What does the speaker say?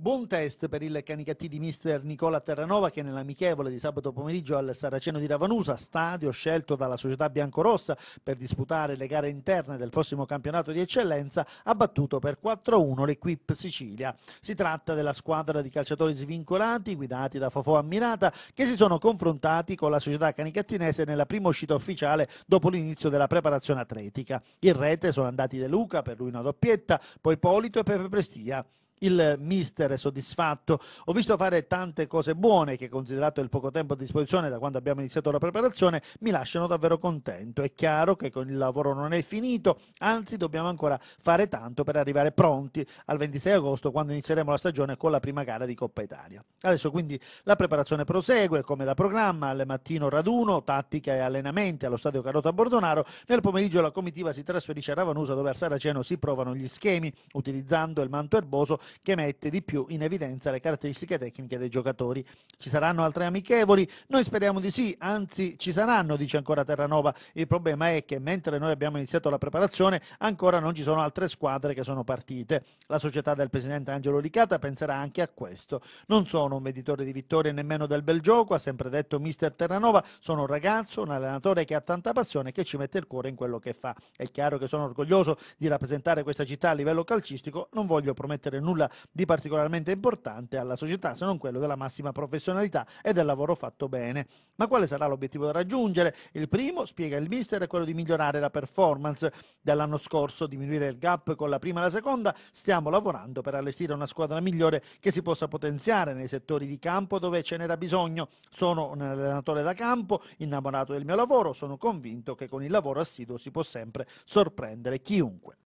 Buon test per il canicattì di mister Nicola Terranova che nell'amichevole di sabato pomeriggio al Saraceno di Ravanusa, stadio scelto dalla società biancorossa per disputare le gare interne del prossimo campionato di eccellenza, ha battuto per 4-1 l'Equip Sicilia. Si tratta della squadra di calciatori svincolati guidati da Fofò Ammirata che si sono confrontati con la società canicattinese nella prima uscita ufficiale dopo l'inizio della preparazione atletica. In rete sono andati De Luca per lui una doppietta, poi Polito e Pepe Prestia il mister è soddisfatto. Ho visto fare tante cose buone che, considerato il poco tempo a disposizione da quando abbiamo iniziato la preparazione, mi lasciano davvero contento. È chiaro che con il lavoro non è finito, anzi dobbiamo ancora fare tanto per arrivare pronti al 26 agosto quando inizieremo la stagione con la prima gara di Coppa Italia. Adesso quindi la preparazione prosegue come da programma, al mattino raduno, tattica e allenamenti allo stadio Carota Bordonaro, nel pomeriggio la comitiva si trasferisce a Ravanusa dove al Saraceno si provano gli schemi utilizzando il manto erboso che mette di più in evidenza le caratteristiche tecniche dei giocatori. Ci saranno altre amichevoli? Noi speriamo di sì, anzi ci saranno, dice ancora Terranova. Il problema è che mentre noi abbiamo iniziato la preparazione ancora non ci sono altre squadre che sono partite. La società del presidente Angelo Licata penserà anche a questo. Non sono un venditore di vittorie nemmeno del bel gioco, ha sempre detto mister Terranova, sono un ragazzo, un allenatore che ha tanta passione e che ci mette il cuore in quello che fa. È chiaro che sono orgoglioso di rappresentare questa città a livello calcistico, non voglio promettere nulla nulla di particolarmente importante alla società se non quello della massima professionalità e del lavoro fatto bene. Ma quale sarà l'obiettivo da raggiungere? Il primo, spiega il mister, è quello di migliorare la performance dell'anno scorso, diminuire il gap con la prima e la seconda. Stiamo lavorando per allestire una squadra migliore che si possa potenziare nei settori di campo dove ce n'era bisogno. Sono un allenatore da campo, innamorato del mio lavoro, sono convinto che con il lavoro assiduo si può sempre sorprendere chiunque.